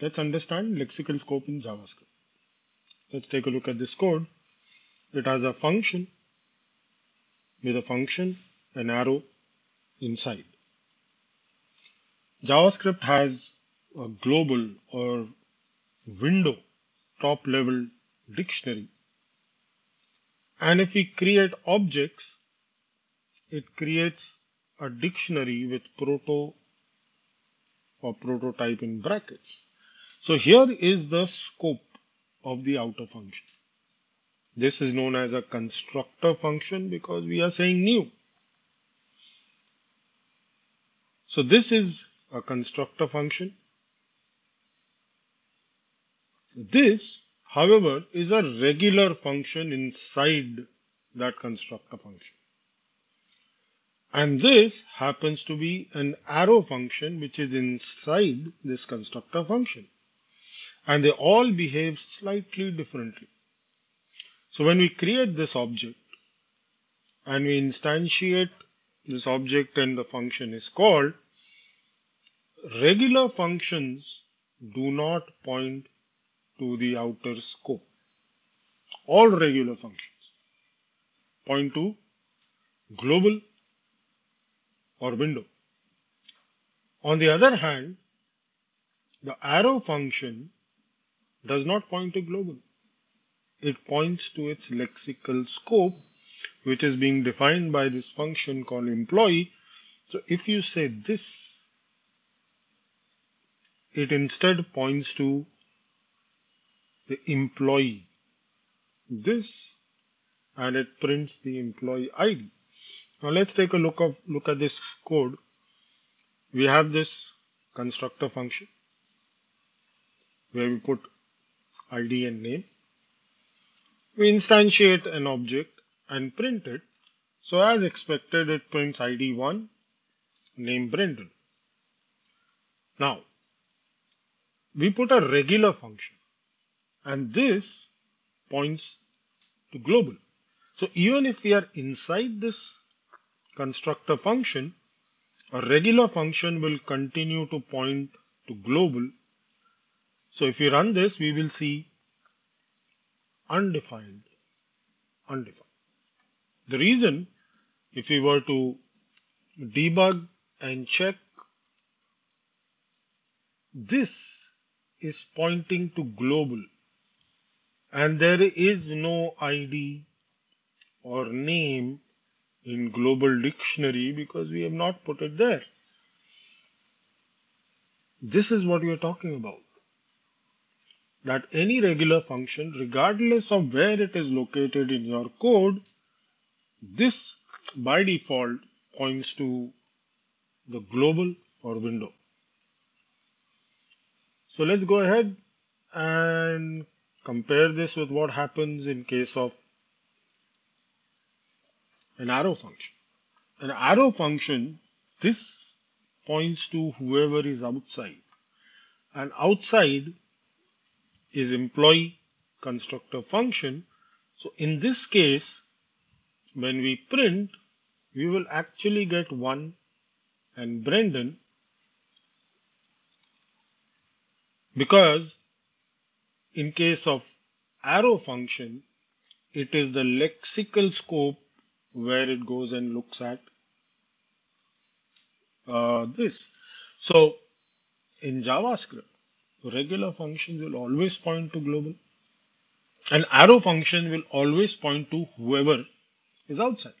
Let's understand lexical scope in JavaScript. Let's take a look at this code. It has a function with a function, an arrow inside. JavaScript has a global or window top level dictionary. And if we create objects, it creates a dictionary with proto or prototype in brackets. So here is the scope of the outer function. This is known as a constructor function because we are saying new. So this is a constructor function. This, however, is a regular function inside that constructor function. And this happens to be an arrow function which is inside this constructor function. And they all behave slightly differently. So when we create this object and we instantiate this object and the function is called, regular functions do not point to the outer scope. All regular functions point to global or window. On the other hand, the arrow function does not point to global. It points to its lexical scope, which is being defined by this function called employee. So if you say this, it instead points to the employee. This and it prints the employee ID. Now let's take a look of look at this code. We have this constructor function where we put ID and name. We instantiate an object and print it. So as expected, it prints ID 1, name Brendan. Now, we put a regular function and this points to global. So even if we are inside this constructor function, a regular function will continue to point to global. So if we run this, we will see undefined, undefined. The reason, if we were to debug and check, this is pointing to global and there is no ID or name in global dictionary because we have not put it there. This is what we are talking about. That any regular function, regardless of where it is located in your code, this by default points to the global or window. So let's go ahead and compare this with what happens in case of an arrow function. An arrow function, this points to whoever is outside. And outside is employee constructor function. So in this case, when we print, we will actually get 1 and Brendan because in case of arrow function, it is the lexical scope where it goes and looks at uh, this. So in JavaScript, regular functions will always point to global. An arrow function will always point to whoever is outside.